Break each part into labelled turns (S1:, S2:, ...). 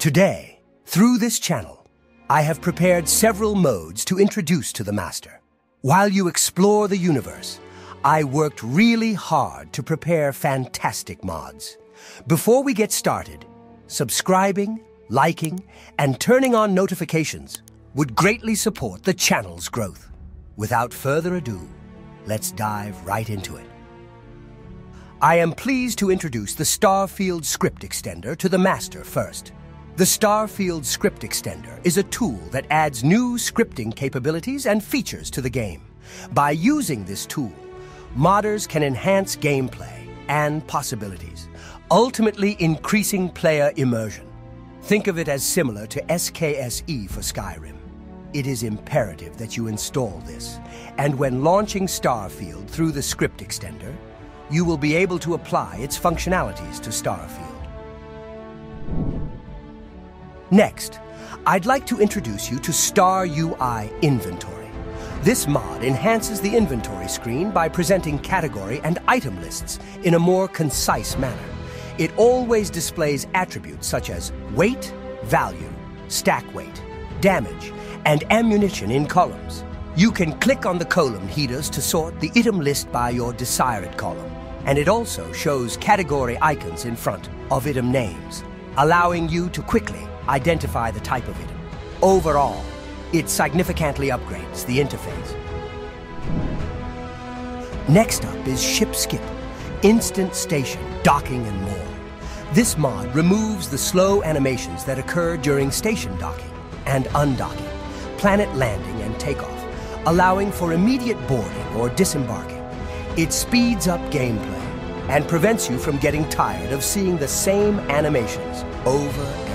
S1: Today, through this channel, I have prepared several modes to introduce to the Master. While you explore the universe, I worked really hard to prepare fantastic mods. Before we get started, subscribing, liking, and turning on notifications would greatly support the channel's growth. Without further ado, let's dive right into it. I am pleased to introduce the Starfield Script Extender to the Master first. The Starfield Script Extender is a tool that adds new scripting capabilities and features to the game. By using this tool, modders can enhance gameplay and possibilities, ultimately increasing player immersion. Think of it as similar to SKSE for Skyrim. It is imperative that you install this, and when launching Starfield through the script extender, you will be able to apply its functionalities to Starfield. Next, I'd like to introduce you to Star UI Inventory. This mod enhances the inventory screen by presenting category and item lists in a more concise manner. It always displays attributes such as weight, value, stack weight, damage, and ammunition in columns. You can click on the column headers to sort the item list by your desired column, and it also shows category icons in front of item names, allowing you to quickly identify the type of item. Overall, it significantly upgrades the interface. Next up is Ship Skip, Instant Station, Docking and more. This mod removes the slow animations that occur during station docking and undocking, planet landing and takeoff, allowing for immediate boarding or disembarking. It speeds up gameplay and prevents you from getting tired of seeing the same animations over and.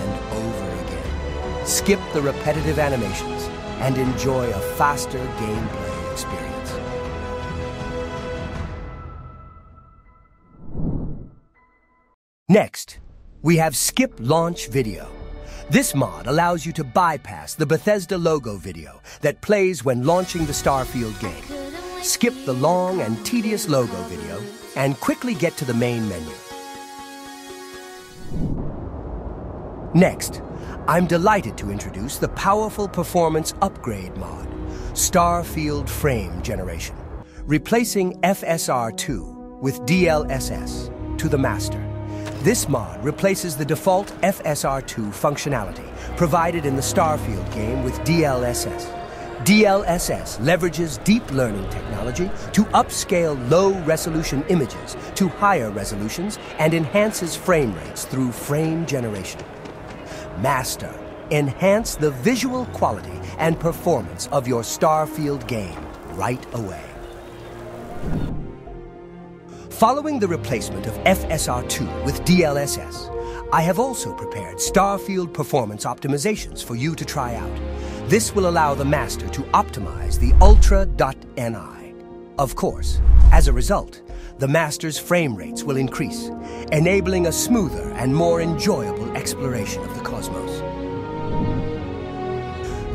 S1: Skip the repetitive animations and enjoy a faster gameplay experience. Next, we have Skip Launch Video. This mod allows you to bypass the Bethesda logo video that plays when launching the Starfield game. Skip the long and tedious logo video and quickly get to the main menu. Next, I'm delighted to introduce the powerful performance upgrade mod, Starfield Frame Generation, replacing FSR2 with DLSS to the master. This mod replaces the default FSR2 functionality provided in the Starfield game with DLSS. DLSS leverages deep learning technology to upscale low resolution images to higher resolutions and enhances frame rates through frame generation. Master, enhance the visual quality and performance of your Starfield game right away. Following the replacement of FSR2 with DLSS, I have also prepared Starfield performance optimizations for you to try out. This will allow the master to optimize the Ultra.ini. Of course, as a result, the master's frame rates will increase, enabling a smoother and more enjoyable exploration of the cosmos.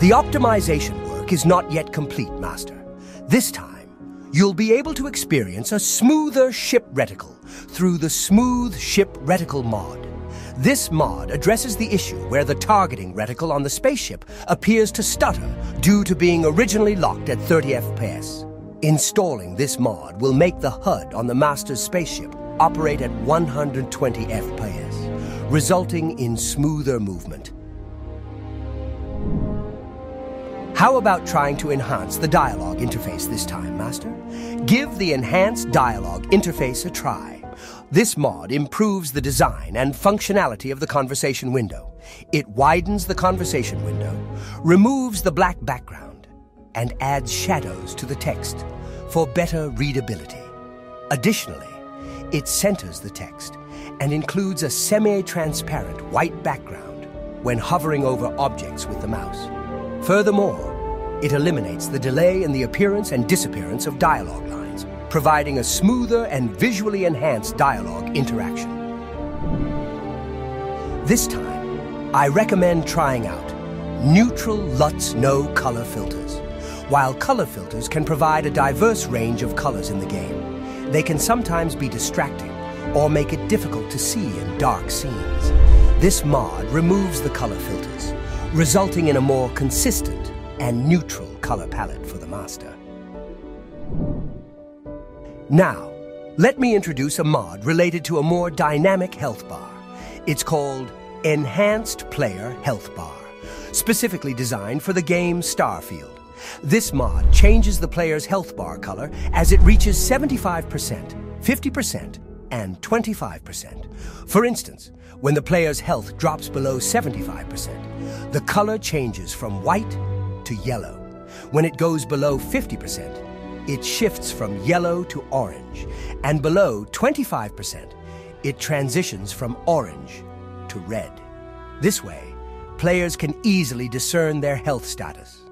S1: The optimization work is not yet complete, Master. This time, you'll be able to experience a smoother ship reticle through the Smooth Ship Reticle mod. This mod addresses the issue where the targeting reticle on the spaceship appears to stutter due to being originally locked at 30 FPS. Installing this mod will make the HUD on the Master's spaceship operate at 120 FPS, resulting in smoother movement. How about trying to enhance the dialogue interface this time, Master? Give the Enhanced Dialogue interface a try. This mod improves the design and functionality of the conversation window. It widens the conversation window, removes the black background, and adds shadows to the text for better readability. Additionally, it centers the text and includes a semi-transparent white background when hovering over objects with the mouse. Furthermore, it eliminates the delay in the appearance and disappearance of dialogue lines, providing a smoother and visually enhanced dialogue interaction. This time, I recommend trying out neutral LUTs no color filters. While color filters can provide a diverse range of colors in the game, they can sometimes be distracting or make it difficult to see in dark scenes. This mod removes the color filters, resulting in a more consistent and neutral color palette for the master. Now, let me introduce a mod related to a more dynamic health bar. It's called Enhanced Player Health Bar, specifically designed for the game Starfield. This mod changes the player's health bar color as it reaches 75%, 50%, and 25%. For instance, when the player's health drops below 75%, the color changes from white to yellow. When it goes below 50%, it shifts from yellow to orange, and below 25%, it transitions from orange to red. This way, players can easily discern their health status.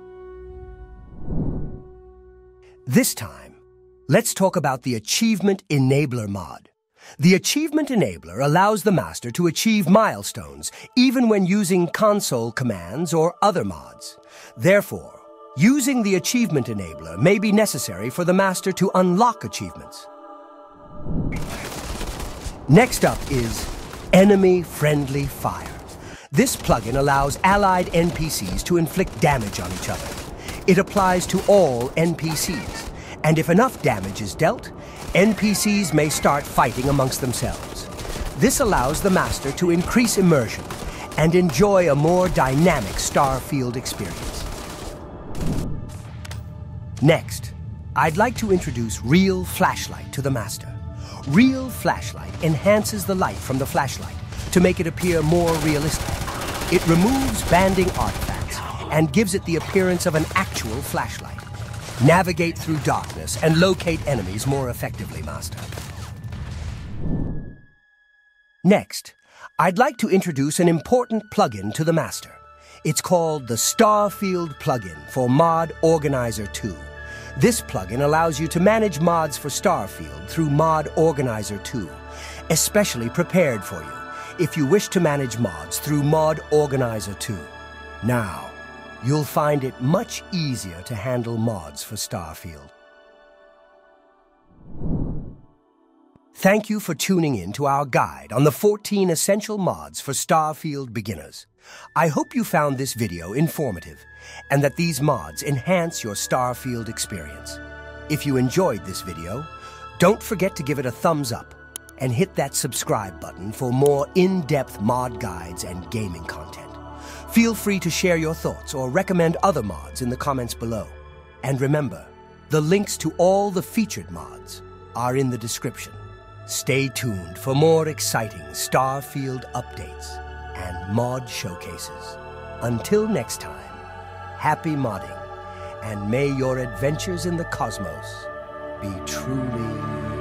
S1: This time, let's talk about the Achievement Enabler mod. The Achievement Enabler allows the Master to achieve milestones even when using console commands or other mods. Therefore, using the Achievement Enabler may be necessary for the Master to unlock achievements. Next up is Enemy Friendly Fire. This plugin allows allied NPCs to inflict damage on each other. It applies to all NPCs, and if enough damage is dealt, NPCs may start fighting amongst themselves. This allows the Master to increase immersion and enjoy a more dynamic Starfield experience. Next, I'd like to introduce Real Flashlight to the Master. Real Flashlight enhances the light from the flashlight to make it appear more realistic. It removes banding artifacts and gives it the appearance of an actual flashlight. Navigate through darkness and locate enemies more effectively, Master. Next, I'd like to introduce an important plugin to the Master. It's called the Starfield plugin for Mod Organizer 2. This plugin allows you to manage mods for Starfield through Mod Organizer 2, especially prepared for you if you wish to manage mods through Mod Organizer 2. Now, you'll find it much easier to handle mods for Starfield. Thank you for tuning in to our guide on the 14 essential mods for Starfield beginners. I hope you found this video informative and that these mods enhance your Starfield experience. If you enjoyed this video, don't forget to give it a thumbs up and hit that subscribe button for more in-depth mod guides and gaming content. Feel free to share your thoughts or recommend other mods in the comments below. And remember, the links to all the featured mods are in the description. Stay tuned for more exciting Starfield updates and mod showcases. Until next time, happy modding, and may your adventures in the cosmos be truly